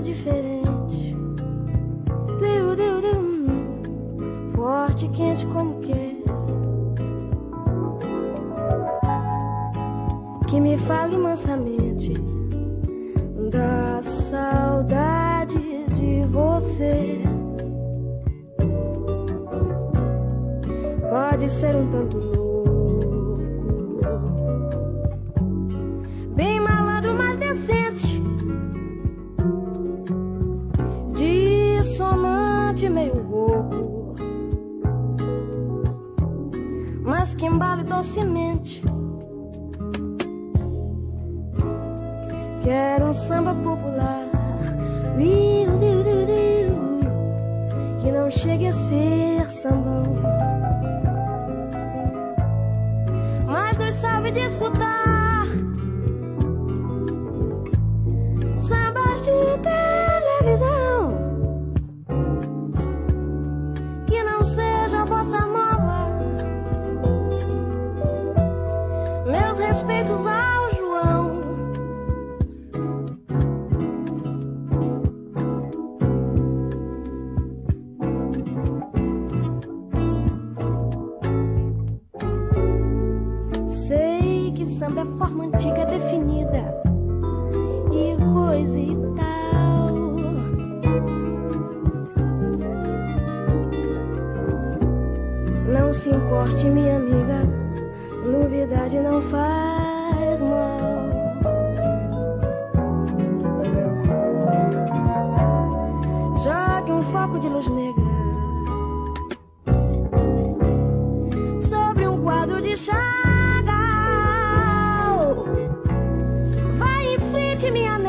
diferente. Liu, liu, liu, forte e quente como quer. Que me fale mansamente da saudade de você. Pode ser um tanto mas que embale docemente. Quero um samba popular, que não chegue a ser sambão. Mas nos sabe de escutar Meus respeitos ao João. Sei que samba é forma antiga definida e coisa e tal. Não se importe, minha amiga, novidade não faz mal. Jogue um foco de luz negra sobre um quadro de Chagall. Vai em frente, minha negra.